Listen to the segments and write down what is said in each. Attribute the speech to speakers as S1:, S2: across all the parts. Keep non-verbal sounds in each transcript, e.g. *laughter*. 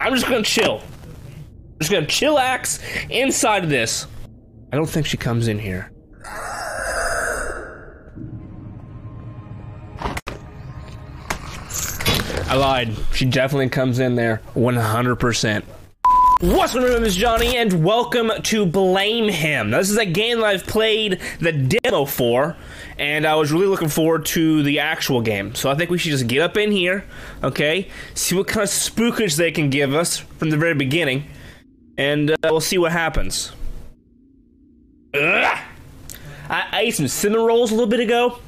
S1: I'm just gonna chill. I'm just gonna chillax inside of this. I don't think she comes in here. I lied. She definitely comes in there 100%. What's going on, Miss Johnny, and welcome to Blame Him. Now, this is a game that I've played the demo for, and I was really looking forward to the actual game. So I think we should just get up in here, okay, see what kind of spookage they can give us from the very beginning, and uh, we'll see what happens. Ugh. I, I ate some cinnamon rolls a little bit ago,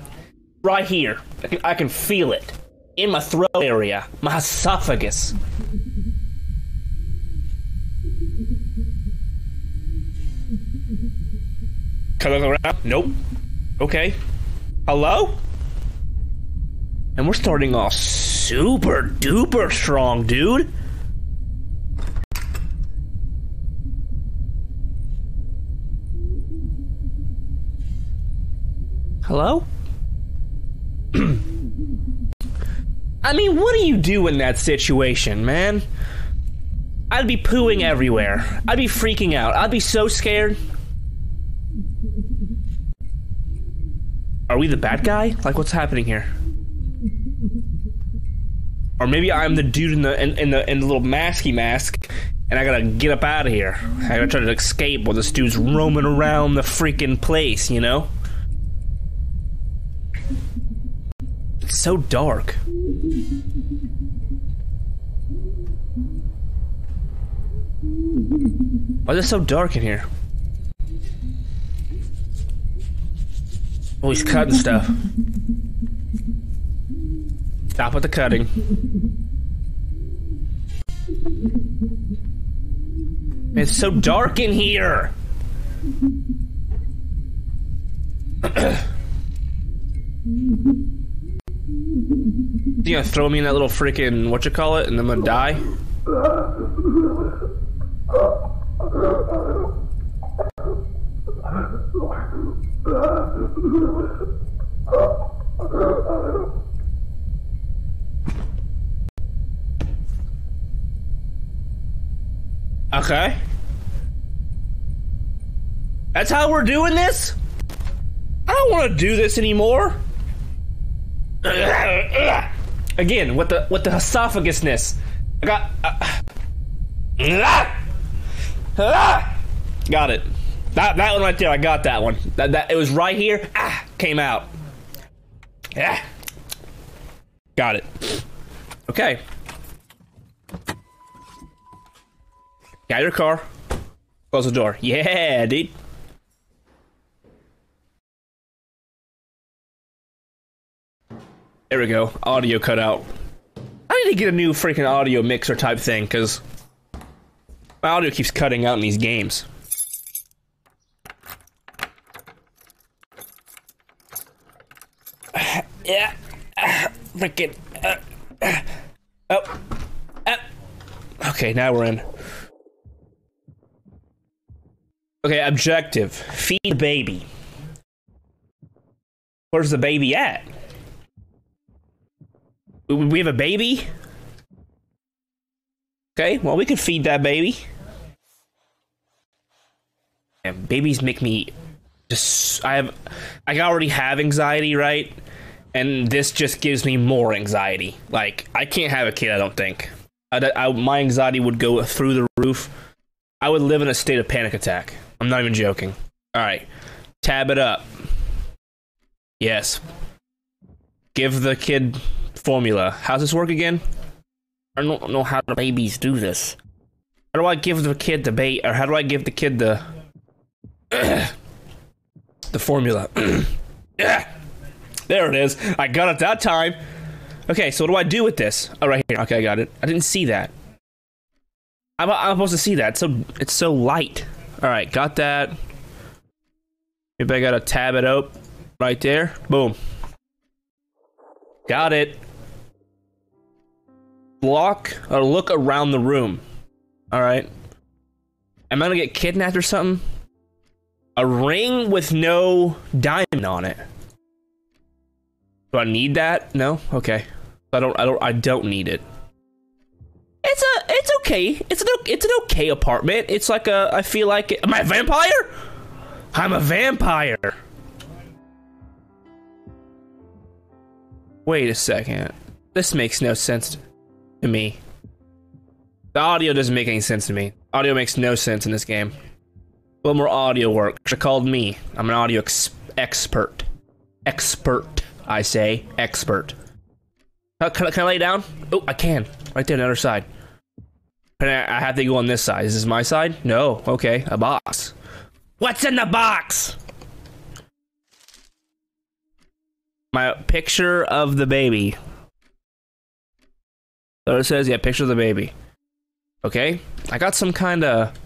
S1: right here. I can, I can feel it in my throat area, my esophagus. I look around? Nope. Okay. Hello? And we're starting off super duper strong, dude. Hello? *clears throat* I mean, what do you do in that situation, man? I'd be pooing everywhere. I'd be freaking out. I'd be so scared. Are we the bad guy? Like, what's happening here? Or maybe I'm the dude in the in, in the in the little masky mask, and I gotta get up out of here. I gotta try to escape while this dude's roaming around the freaking place, you know? It's so dark. Why is it so dark in here? He's cutting stuff. Stop with the cutting. It's so dark in here. *clears throat* You gonna throw me in that little freaking what you call it, and I'm gonna die? Okay. That's how we're doing this? I don't want to do this anymore. Again, with the with the esophagusness. I got uh, Got it. That that one right there, I got that one. That that it was right here. Ah, came out. Yeah. Got it. Okay. Got your car. Close the door. Yeah, dude. There we go. Audio cut out. I need to get a new freaking audio mixer type thing, because my audio keeps cutting out in these games. *sighs* Yeah. Freaking. Uh, oh. Uh. Okay, now we're in. Okay, objective. Feed the baby. Where's the baby at? We have a baby? Okay, well, we can feed that baby. And babies make me just. I have. I already have anxiety, right? And this just gives me more anxiety. Like, I can't have a kid, I don't think. I, I, my anxiety would go through the roof. I would live in a state of panic attack. I'm not even joking. Alright. Tab it up. Yes. Give the kid formula. How's this work again? I don't know how the babies do this. How do I give the kid the bait, or how do I give the kid the *clears throat* the formula? *clears throat* yeah, there it is. I got it that time. Okay, so what do I do with this? Oh, right here. Okay, I got it. I didn't see that. I'm, I'm supposed to see that. So it's so light. All right, got that. Maybe I gotta tab it up right there. Boom. Got it block or look around the room. All right. Am I gonna get kidnapped or something? A ring with no diamond on it. Do I need that? No. Okay. I don't. I don't. I don't need it. It's a, it's okay. It's an, it's an okay apartment. It's like a, I feel like, am I a vampire? I'm a vampire. Wait a second. This makes no sense to me. The audio doesn't make any sense to me. Audio makes no sense in this game. A little more audio work. Should called me. I'm an audio ex expert. Expert, I say. Expert. Can, I, can I lay down? Oh, I can. Right there on the other side. Can I, I have to go on this side. Is this my side? No. Okay. A box. What's in the box? My picture of the baby. So it says, yeah, picture of the baby. Okay. I got some kind of...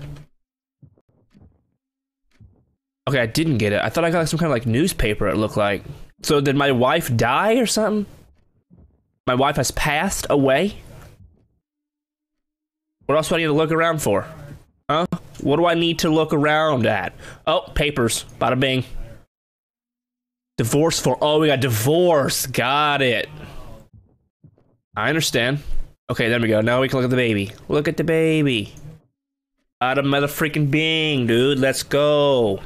S1: Okay, I didn't get it. I thought I got some kind of like newspaper it looked like. So did my wife die or something? My wife has passed away? What else do I need to look around for? Huh? What do I need to look around at? Oh, papers. Bada bing. Divorce for. Oh, we got divorce. Got it. I understand. Okay, there we go. Now we can look at the baby. Look at the baby. Out of mother freaking being, dude. Let's go.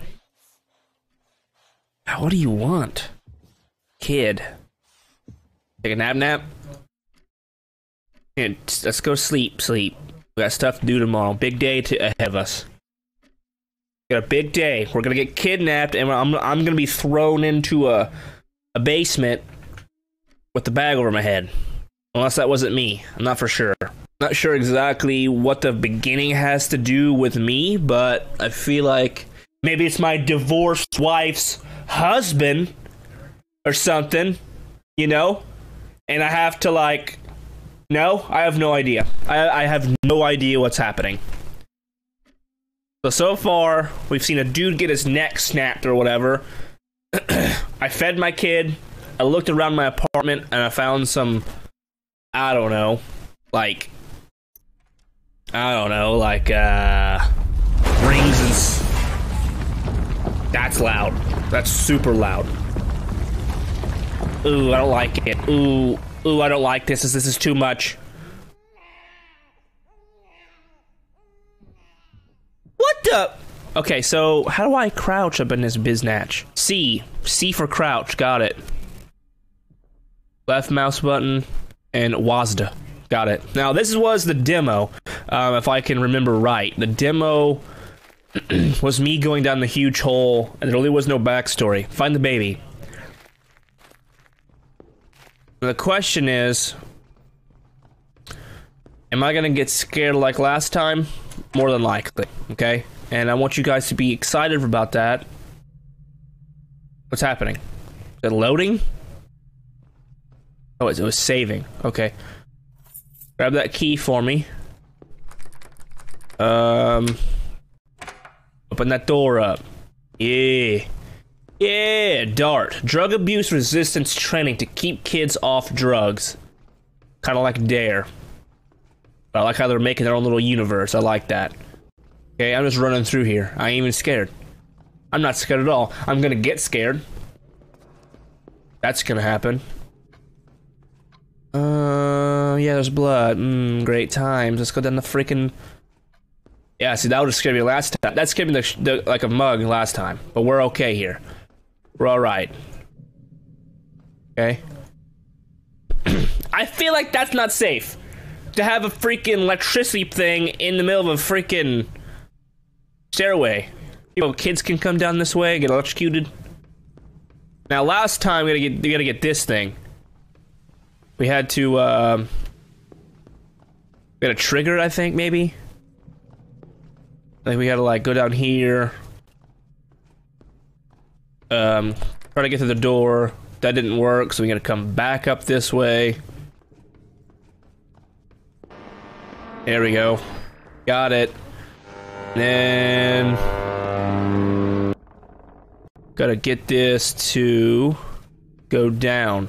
S1: What do you want? Kid. Take a nap nap? And let's go sleep, sleep. We got stuff to do tomorrow. Big day to ahead of us. We got a big day. We're gonna get kidnapped, and I'm I'm gonna be thrown into a a basement with the bag over my head. Unless that wasn't me. I'm not for sure. Not sure exactly what the beginning has to do with me, but I feel like maybe it's my divorced wife's husband or something, you know? And I have to like no, I have no idea. I, I have no idea what's happening. So, so far, we've seen a dude get his neck snapped or whatever. *clears throat* I fed my kid. I looked around my apartment and I found some, I don't know, like, I don't know, like, uh, rings and. That's loud. That's super loud. Ooh, I don't like it. Ooh, Ooh, I don't like this. This, this is too much. What the? Okay, so how do I crouch up in this biznatch? C. C for crouch. Got it. Left mouse button and WASD. Got it. Now, this was the demo, um, if I can remember right. The demo *clears throat* was me going down the huge hole, and there really was no backstory. Find the baby. The question is, am I gonna get scared like last time? More than likely, okay? And I want you guys to be excited about that. What's happening? Is it loading? Oh, it was saving. Okay. Grab that key for me. Um, open that door up. Yeah. Yeah, DART. Drug abuse resistance training to keep kids off drugs. Kind of like DARE. I like how they're making their own little universe. I like that. Okay, I'm just running through here. I ain't even scared. I'm not scared at all. I'm gonna get scared. That's gonna happen. Uh, yeah, there's blood. Mmm, great times. Let's go down the freaking... Yeah, see, that would have scared me last time. That scared me the, the, like a mug last time. But we're okay here. We're alright. Okay. *clears throat* I feel like that's not safe. To have a freaking electricity thing in the middle of a freaking stairway. You know, kids can come down this way, and get electrocuted. Now, last time we gotta get we gotta get this thing. We had to um, we got a trigger, I think, maybe. Like we gotta like go down here, um, try to get to the door. That didn't work, so we gotta come back up this way. There we go. Got it. Then gotta get this to go down.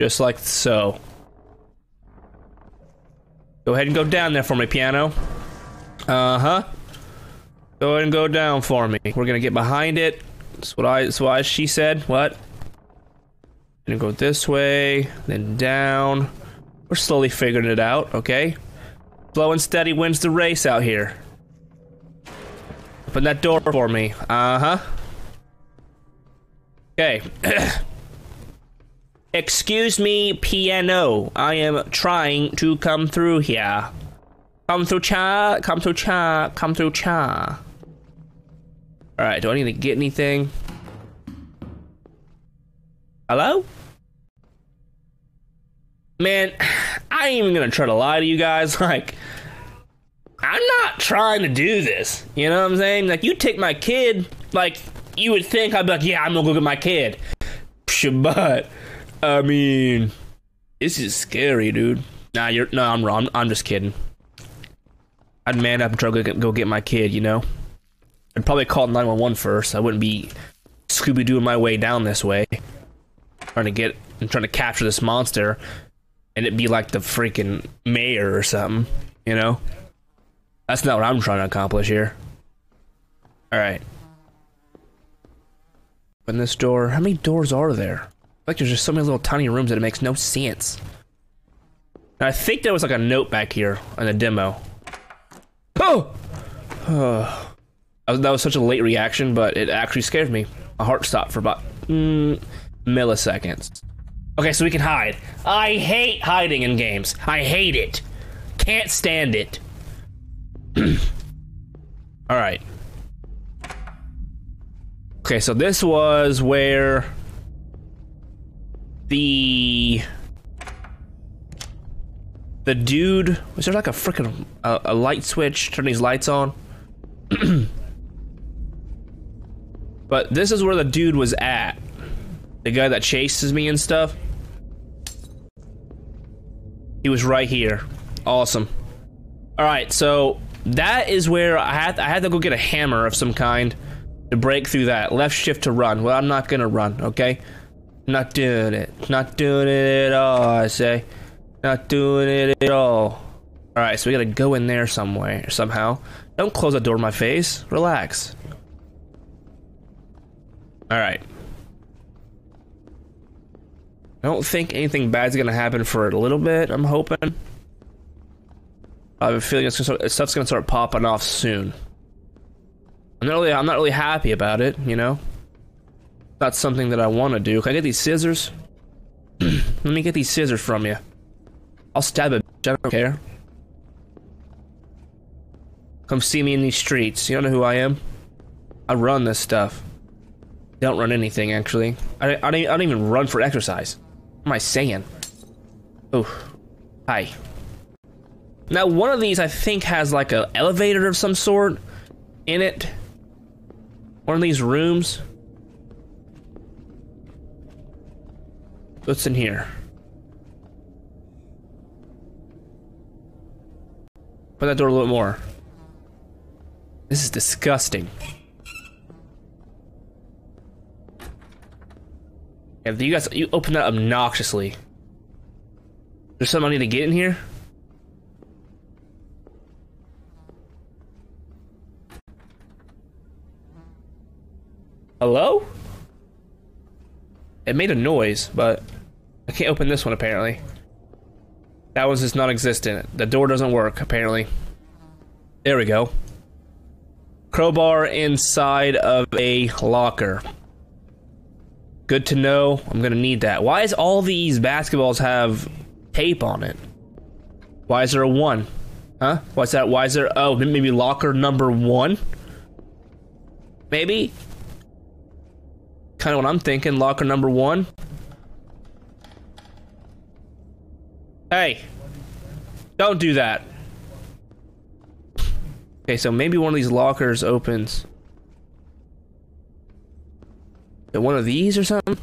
S1: Just like so. Go ahead and go down there for me, piano. Uh-huh. Go ahead and go down for me. We're gonna get behind it. That's what I. That's what she said. What? Gonna go this way, then down. We're slowly figuring it out, okay? Slow and steady wins the race out here. Open that door for me. Uh-huh. Okay. *clears throat* Excuse me, piano. I am trying to come through here. Come through cha, come through cha, come through cha. Alright, do I need to get anything? Hello? Man, I ain't even gonna try to lie to you guys. *laughs* Like, I'm not trying to do this. You know what I'm saying? Like, you take my kid, like, you would think I'd be like, yeah, I'm gonna go get my kid. But, I mean, this is scary, dude. Nah, you're, no, I'm wrong. I'm just kidding. I'd man up and try to go get my kid, you know? I'd probably call 911 first. I wouldn't be Scooby Dooing my way down this way. Trying to get, and trying to capture this monster. And it'd be like the freaking mayor or something, you know? That's not what I'm trying to accomplish here. Alright. Open this door. How many doors are there? Like there's just so many little tiny rooms that it makes no sense. And I think there was like a note back here in the demo. Oh! *sighs* oh. That was such a late reaction, but it actually scared me. My heart stopped for about mm, milliseconds. Okay, so we can hide. I hate hiding in games. I hate it. Can't stand it. *clears throat* All right. Okay, so this was where the the dude was there like a freaking a, a light switch turn these lights on *clears throat* but this is where the dude was at the guy that chases me and stuff he was right here awesome all right so that is where I had I had to go get a hammer of some kind to break through that. Left shift to run. Well, I'm not gonna run, okay? Not doing it. Not doing it at all, I say. Not doing it at all. Alright, so we gotta go in there somewhere, somehow. Don't close the door in my face. Relax. Alright. I don't think anything bad's gonna happen for a little bit, I'm hoping. I have a feeling it's gonna start, stuff's gonna start popping off soon. I'm not really, I'm not really happy about it, you know. That's something that I want to do. Can I get these scissors? *clears throat* Let me get these scissors from you. I'll stab it. I don't care. Come see me in these streets. You don't know who I am? I run this stuff. Don't run anything, actually. I, I, don't, I don't even run for exercise. What am I saying? Oh. Hi. Now, one of these I think has like an elevator of some sort in it. One of these rooms. What's in here? Open that door a little bit more. This is disgusting. You guys, you open that obnoxiously. There's something I need to get in here? Hello? It made a noise, but I can't open this one apparently. That was just non-existent. The door doesn't work, apparently. There we go. Crowbar inside of a locker. Good to know. I'm gonna need that. Why is all these basketballs have tape on it? Why is there a one? Huh? What's that? Why is there? Oh, maybe locker number one? Maybe? Kind of what I'm thinking. Locker number one. Hey. Don't do that. Okay, so maybe one of these lockers opens. One of these or something?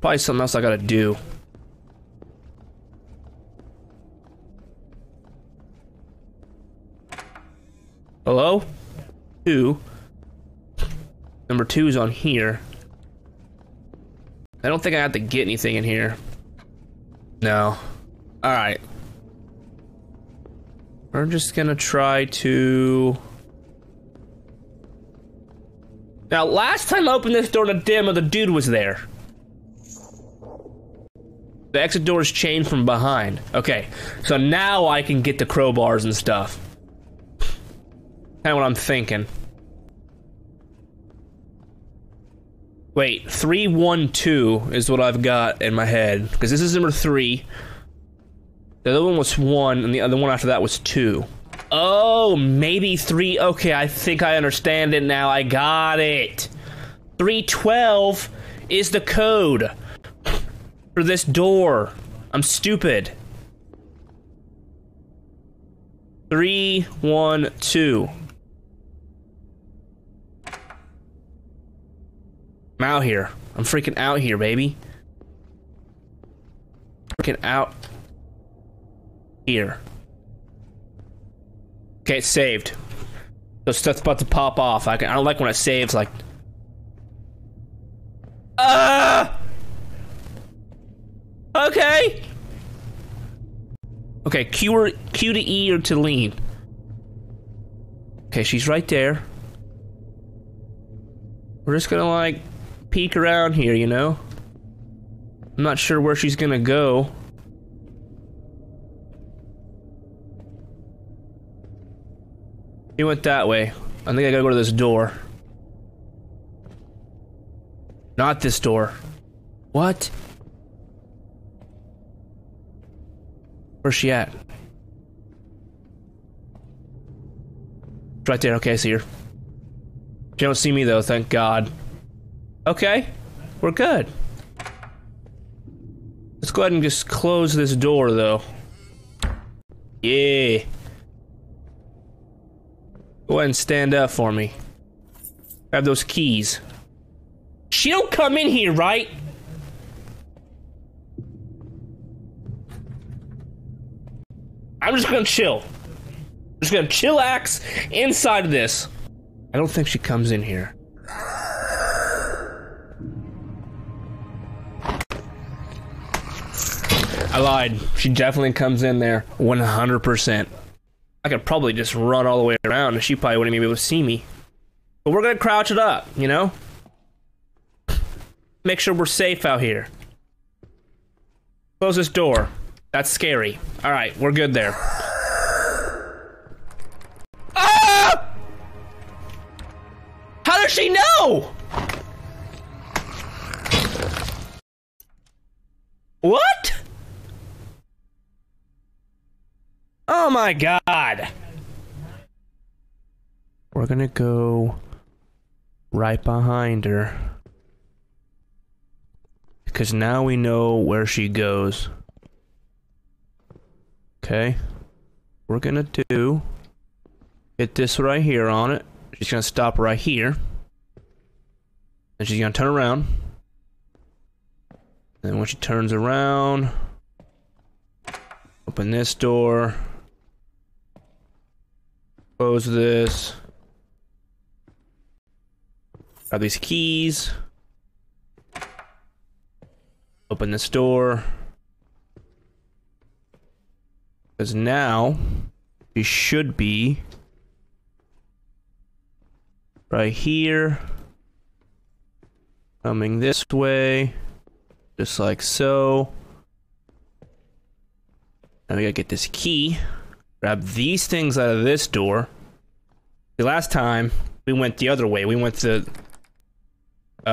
S1: Probably something else I gotta do. Hello? two. Number two is on here. I don't think I have to get anything in here. No. Alright. We're just gonna try to... Now, last time I opened this door to demo, the dude was there. The exit door is chained from behind. Okay, so now I can get the crowbars and stuff. Kind of what I'm thinking. Wait, 312 is what I've got in my head. Because this is number 3. The other one was 1, and the other one after that was 2. Oh, maybe 3. Okay, I think I understand it now. I got it. 312 is the code for this door. I'm stupid. 312. I'm out here. I'm freaking out here, baby. Freaking out here. Okay, it's saved. So stuff's about to pop off. I, can, I don't like when it saves, like... Uh, okay! Okay, Q, or, Q to E or to lean. Okay, she's right there. We're just gonna, like, peek around here, you know? I'm not sure where she's gonna go. He went that way. I think I gotta go to this door. Not this door. What? Where's she at? Right there, okay, I see her. She don't see me though, thank God. Okay, we're good. Let's go ahead and just close this door, though. Yeah. Go ahead and stand up for me. Have those keys. She don't come in here, right? I'm just gonna chill. I'm just gonna chillax inside of this. I don't think she comes in here. I lied. She definitely comes in there 100%. I could probably just run all the way around and she probably wouldn't even be able to see me. But we're gonna crouch it up, you know? Make sure we're safe out here. Close this door. That's scary. Alright, we're good there. Oh my god! We're gonna go right behind her. Because now we know where she goes. Okay. We're gonna do... Hit this right here on it. She's gonna stop right here. And she's gonna turn around. And when she turns around... Open this door. Close this. Grab these keys. Open this door. Because now, we should be right here. Coming this way. Just like so. Now we gotta get this key. Grab these things out of this door. The last time we went the other way. We went to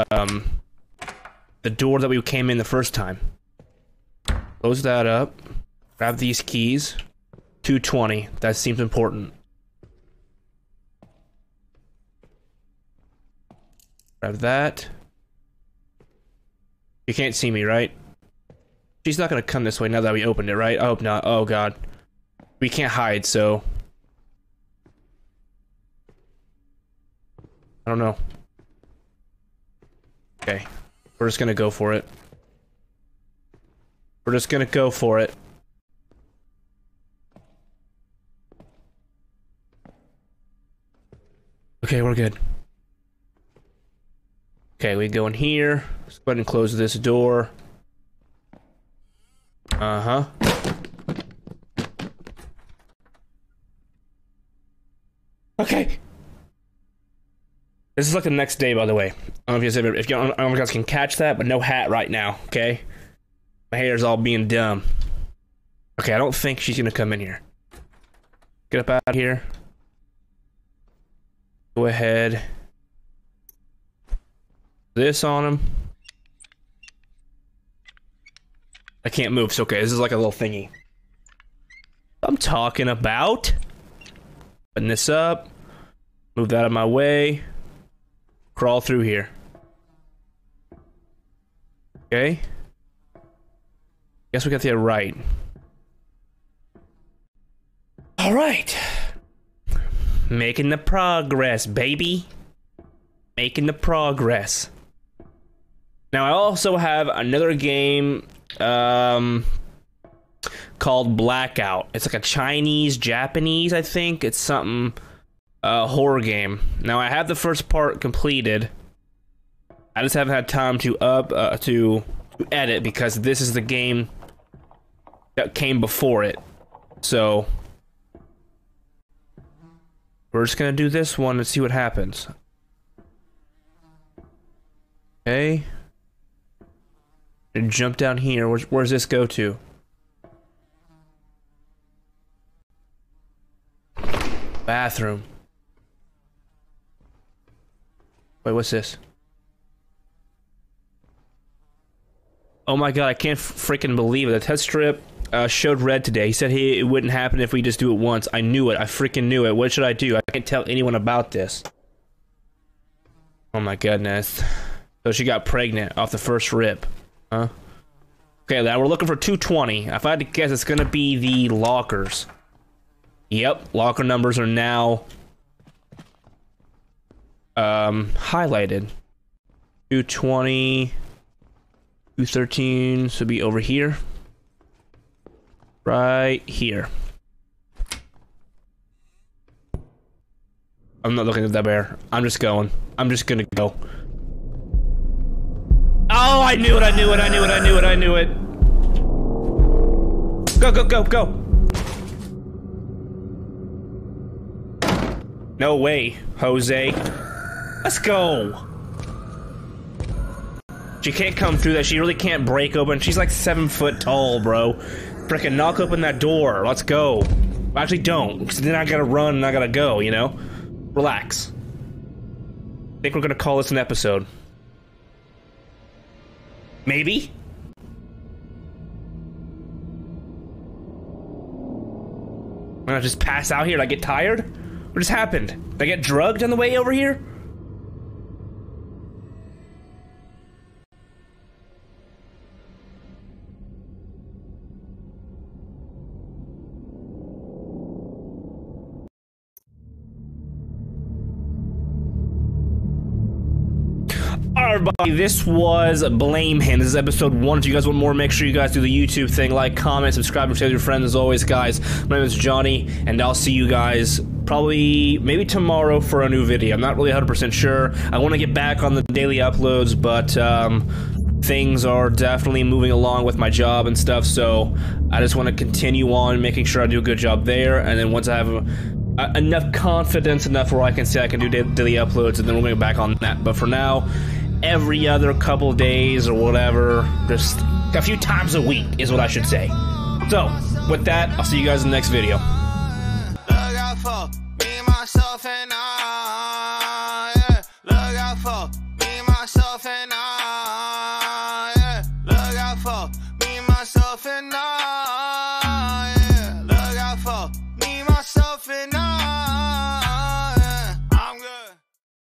S1: um the door that we came in the first time. Close that up. Grab these keys. 220. That seems important. Grab that. You can't see me, right? She's not gonna come this way now that we opened it, right? I hope not. Oh god. We can't hide, so... I don't know. Okay. We're just gonna go for it. We're just gonna go for it. Okay, we're good. Okay, we go in here. Let's go ahead and close this door. Uh-huh. Okay. This is like the next day, by the way. I don't know if you guys, if you, I don't know if you guys can catch that, but no hat right now, okay? My hair's all being dumb. Okay, I don't think she's gonna come in here. Get up out of here. Go ahead. This on him. I can't move, so okay, this is like a little thingy. I'm talking about. Putting this up. Move that out of my way. Crawl through here. Okay. Guess we got the right. All right. Making the progress, baby. Making the progress. Now I also have another game um called Blackout. It's like a Chinese Japanese, I think. It's something uh horror game. Now I have the first part completed. I just haven't had time to up uh, to edit because this is the game that came before it. So we're just gonna do this one and see what happens. Okay. And jump down here. Where's, where's this go to? Bathroom. Wait, what's this? Oh my god, I can't freaking believe it. The test strip uh, showed red today. He said hey, it wouldn't happen if we just do it once. I knew it. I freaking knew it. What should I do? I can't tell anyone about this. Oh my goodness. So she got pregnant off the first rip. Huh? Okay, now we're looking for 220. If I had to guess, it's gonna be the lockers. Yep, locker numbers are now um, highlighted. 220, 213, so be over here. Right here. I'm not looking at that bear. I'm just going. I'm just gonna go. Oh, I knew it, I knew it, I knew it, I knew it, I knew it. Go, go, go, go. No way, Jose. Let's go. She can't come through that. She really can't break open. She's like seven foot tall, bro. Freaking knock open that door. Let's go. Actually, don't. Then I gotta run and I gotta go, you know? Relax. I think we're gonna call this an episode. Maybe? Gonna just pass out here? Did I get tired? What just happened? Did I get drugged on the way over here? Everybody, this was Blame Him. This is episode one. If you guys want more, make sure you guys do the YouTube thing. Like, comment, subscribe, and share with your friends as always, guys. My name is Johnny, and I'll see you guys probably maybe tomorrow for a new video. I'm not really 100% sure. I want to get back on the daily uploads, but um, things are definitely moving along with my job and stuff, so I just want to continue on making sure I do a good job there, and then once I have a, enough confidence enough where I can say I can do daily uploads, and then we'll get back on that. But for now, every other couple days or whatever. Just a few times a week is what I should say. So, with that, I'll see you guys in the next video.